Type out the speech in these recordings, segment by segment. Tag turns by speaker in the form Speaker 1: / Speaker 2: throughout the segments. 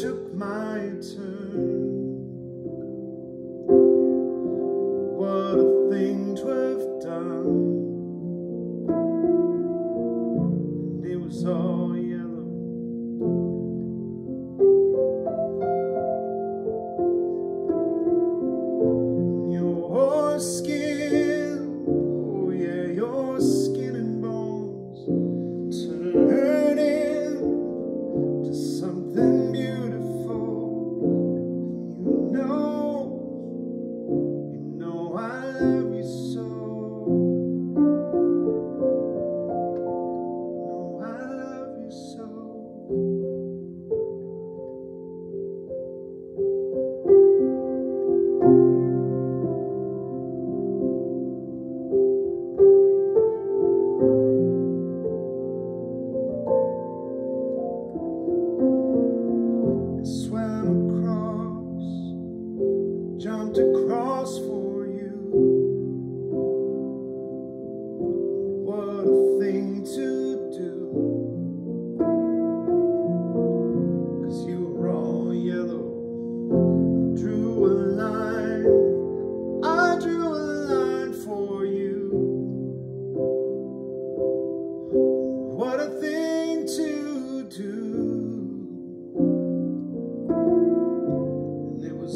Speaker 1: took my turn.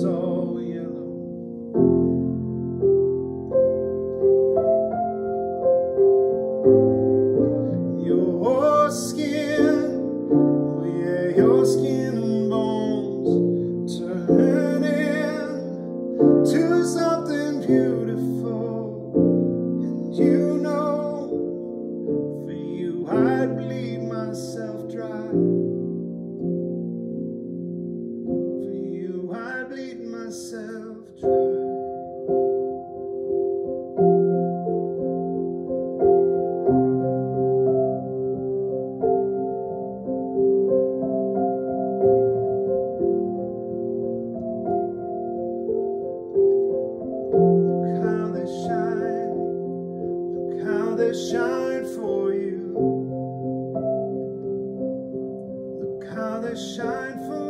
Speaker 1: all yellow. Your skin, oh yeah, your skin and bones to something beautiful. And you know, for you I'd bleed myself dry. that shine for you. Look how they shine for you.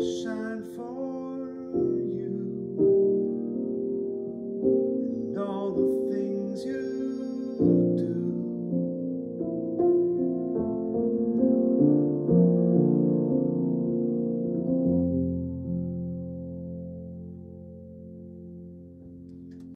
Speaker 1: shine for